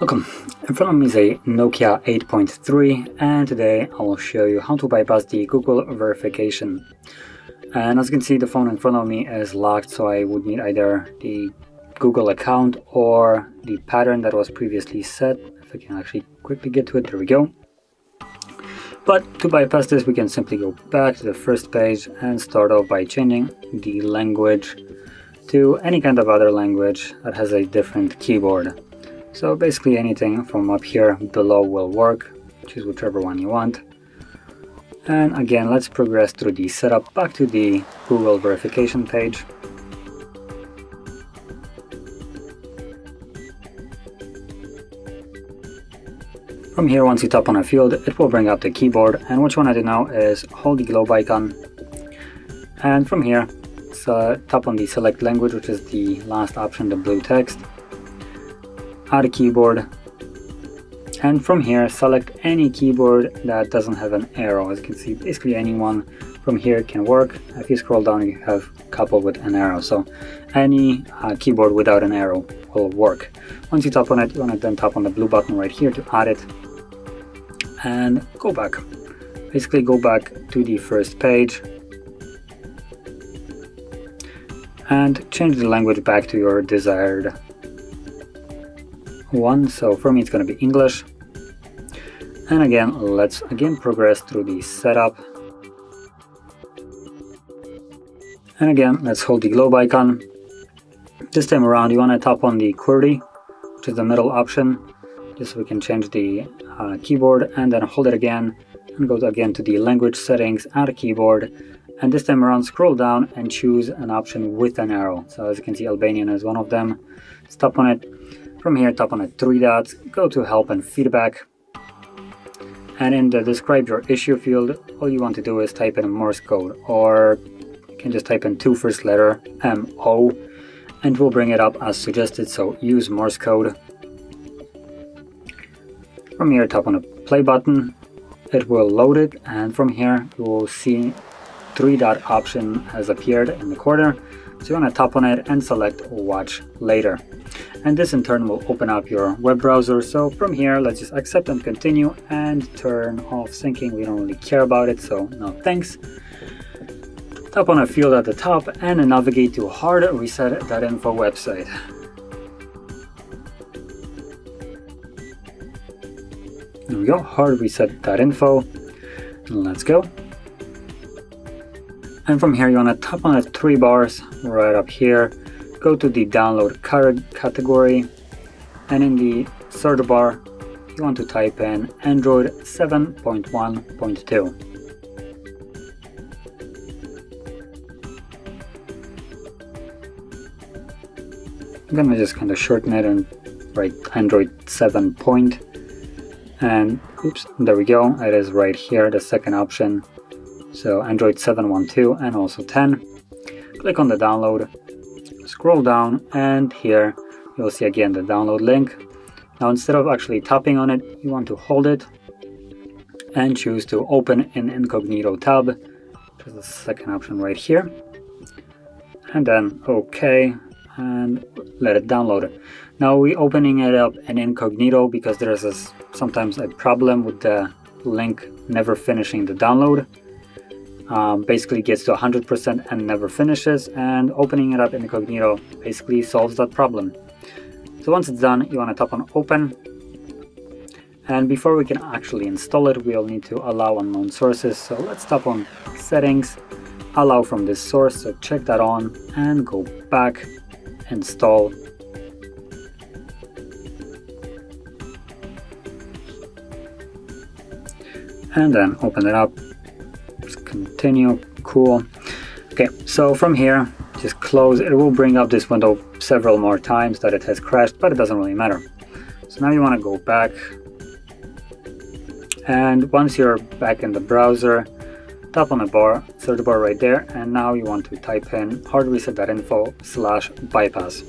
Welcome. In front of me is a Nokia 8.3 and today I will show you how to bypass the Google verification. And as you can see the phone in front of me is locked so I would need either the Google account or the pattern that was previously set. If I can actually quickly get to it, there we go. But to bypass this we can simply go back to the first page and start off by changing the language to any kind of other language that has a different keyboard. So basically anything from up here below will work, choose whichever one you want. And again, let's progress through the setup back to the Google verification page. From here, once you tap on a field, it will bring up the keyboard and what you want to do now is hold the globe icon. And from here, so tap on the select language, which is the last option, the blue text, add a keyboard. And from here select any keyboard that doesn't have an arrow. As you can see basically anyone from here can work. If you scroll down you have couple with an arrow. So any uh, keyboard without an arrow will work. Once you tap on it you want to then tap on the blue button right here to add it and go back. Basically go back to the first page and change the language back to your desired one. So for me it's going to be English. And again let's again progress through the setup. And again let's hold the globe icon. This time around you want to tap on the QWERTY which is the middle option. Just so we can change the uh, keyboard and then hold it again and go again to the language settings add a keyboard and this time around scroll down and choose an option with an arrow so as you can see Albanian is one of them stop on it from here, tap on the three dots, go to help and feedback. And in the describe your issue field, all you want to do is type in a Morse code or you can just type in two first letter MO and we'll bring it up as suggested. So use Morse code. From here, tap on the play button. It will load it and from here you will see three dot option has appeared in the corner. So you want to tap on it and select watch later and this in turn will open up your web browser. So from here, let's just accept and continue and turn off syncing. We don't really care about it, so no thanks. Tap on a field at the top and navigate to hardreset.info website. There we go, hardreset.info. Let's go. And from here, you want to tap on the three bars right up here go to the download category and in the search bar you want to type in Android 7.1.2. I'm gonna just kind of shorten it and write Android 7 point and oops there we go. It is right here the second option. So Android 7.1.2 and also 10 click on the download. Scroll down and here you'll see again the download link. Now instead of actually tapping on it, you want to hold it and choose to open in incognito tab, which is the second option right here. And then OK and let it download it. Now we're opening it up in incognito because there's a, sometimes a problem with the link never finishing the download um, basically gets to 100% and never finishes and opening it up in incognito basically solves that problem. So once it's done you want to tap on open and before we can actually install it we'll need to allow unknown sources so let's tap on settings allow from this source so check that on and go back install. And then open it up. Continue. Cool. Okay so from here just close. It will bring up this window several more times that it has crashed but it doesn't really matter. So now you want to go back. And once you're back in the browser tap on the bar search bar right there and now you want to type in hardreset.info slash bypass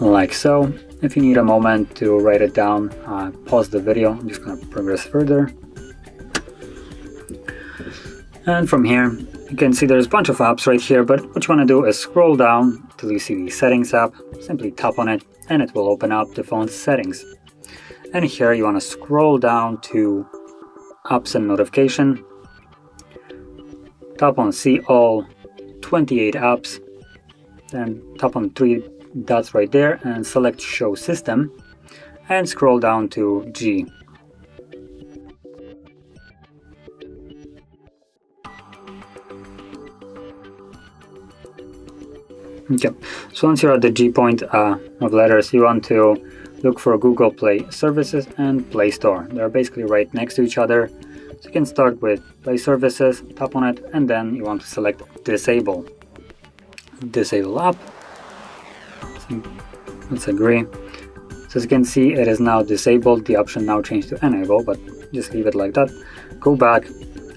like so if you need a moment to write it down, uh, pause the video. I'm just going to progress further. And from here, you can see there's a bunch of apps right here, but what you want to do is scroll down you see the settings app, simply tap on it, and it will open up the phone's settings. And here you want to scroll down to apps and notification, tap on see all 28 apps, then tap on three dots right there and select show system and scroll down to G. Okay, so once you're at the G point uh, of letters, you want to look for Google Play Services and Play Store. They're basically right next to each other. So you can start with Play Services, tap on it, and then you want to select Disable. Disable app. Let's agree. So as you can see, it is now disabled. The option now changed to Enable, but just leave it like that. Go back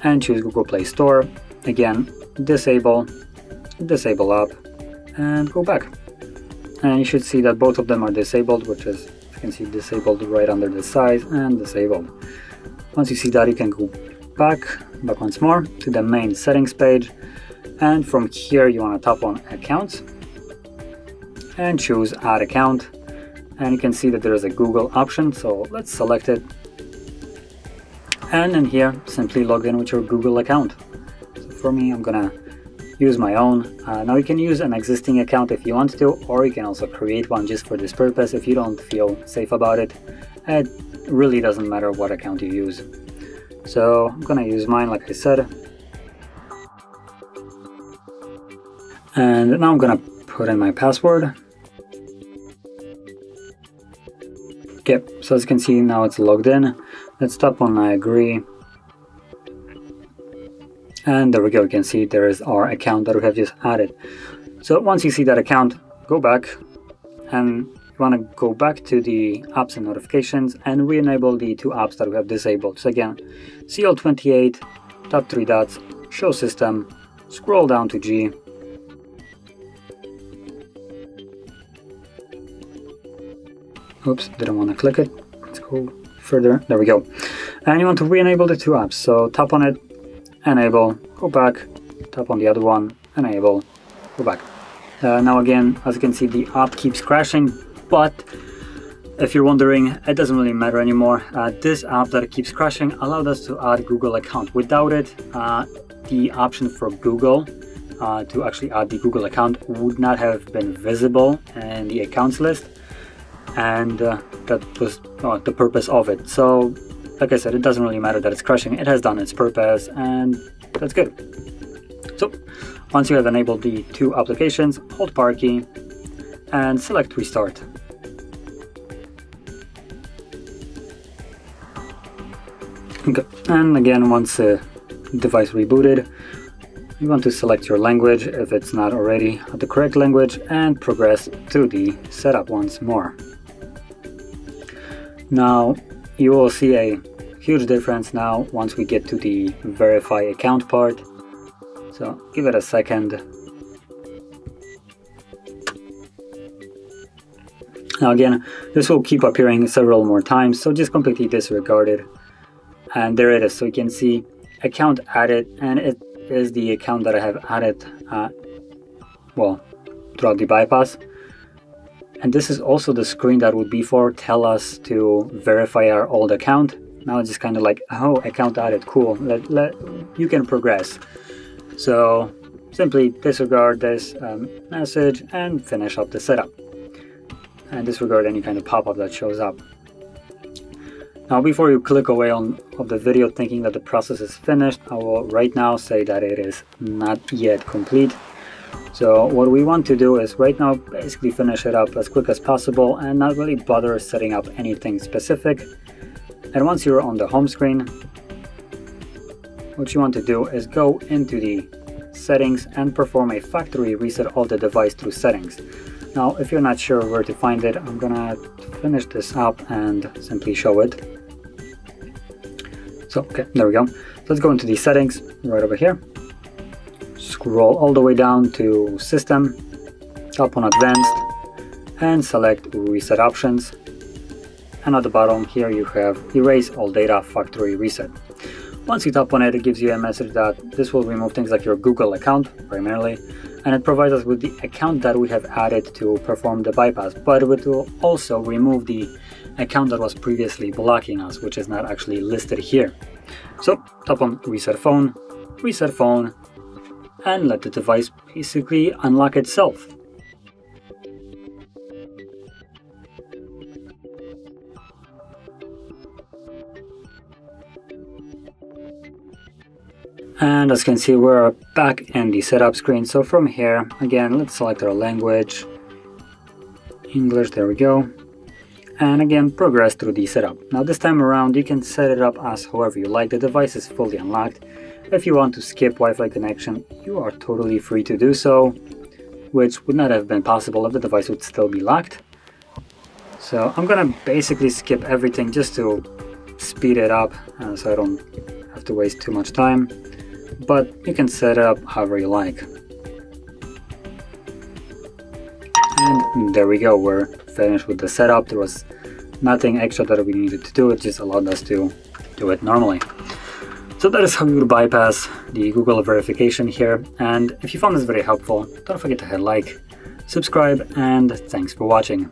and choose Google Play Store. Again, Disable, Disable app, and go back. And you should see that both of them are disabled, which is, you can see disabled right under the size and disabled. Once you see that, you can go back, back once more to the main settings page. And from here, you want to tap on accounts and choose add account. And you can see that there is a Google option. So let's select it. And in here, simply log in with your Google account. So for me, I'm gonna use my own. Uh, now you can use an existing account if you want to, or you can also create one just for this purpose if you don't feel safe about it. It really doesn't matter what account you use. So I'm gonna use mine like I said. And now I'm gonna put in my password. Okay, so as you can see now it's logged in. Let's tap on I agree and there we go, you can see there is our account that we have just added. So once you see that account, go back and you want to go back to the apps and notifications and re-enable the two apps that we have disabled. So again, CL28, tap three dots, show system, scroll down to G, Oops, didn't want to click it. Let's go further. There we go. And you want to re-enable the two apps. So tap on it, enable, go back, tap on the other one, enable, go back. Uh, now again, as you can see, the app keeps crashing, but if you're wondering, it doesn't really matter anymore. Uh, this app that keeps crashing allowed us to add Google account. Without it, uh, the option for Google uh, to actually add the Google account would not have been visible in the accounts list. And uh, that was uh, the purpose of it. So like I said, it doesn't really matter that it's crashing, it has done its purpose and that's good. So once you have enabled the two applications, hold power key and select restart. Okay. And again, once the device rebooted, you want to select your language if it's not already the correct language and progress to the setup once more. Now you will see a huge difference now once we get to the verify account part. So give it a second. Now again, this will keep appearing several more times, so just completely disregard it. And there it is, so you can see account added, and it is the account that I have added, uh, well, throughout the bypass. And this is also the screen that would before tell us to verify our old account. Now it's just kind of like, oh, account added, cool. Let, let, you can progress. So simply disregard this um, message and finish up the setup. And disregard any kind of pop-up that shows up. Now before you click away on of the video thinking that the process is finished, I will right now say that it is not yet complete. So what we want to do is right now basically finish it up as quick as possible and not really bother setting up anything specific. And once you're on the home screen, what you want to do is go into the settings and perform a factory reset of the device through settings. Now, if you're not sure where to find it, I'm gonna finish this up and simply show it. So, okay, there we go. Let's go into the settings right over here scroll all the way down to System, tap on Advanced, and select reset options and at the bottom here you have erase all data factory reset. Once you tap on it, it gives you a message that this will remove things like your Google account primarily, and it provides us with the account that we have added to perform the bypass, but it will also remove the account that was previously blocking us, which is not actually listed here. So tap on reset phone, reset phone, and let the device basically unlock itself. And as you can see, we're back in the setup screen. So from here, again, let's select our language. English, there we go. And again, progress through the setup. Now this time around, you can set it up as however you like. The device is fully unlocked. If you want to skip Wi-Fi connection, you are totally free to do so, which would not have been possible if the device would still be locked. So I'm gonna basically skip everything just to speed it up uh, so I don't have to waste too much time but you can set up however you like. And there we go, we're finished with the setup. There was nothing extra that we needed to do, it just allowed us to do it normally. So that is how you would bypass the Google verification here. And if you found this very helpful, don't forget to hit like, subscribe, and thanks for watching.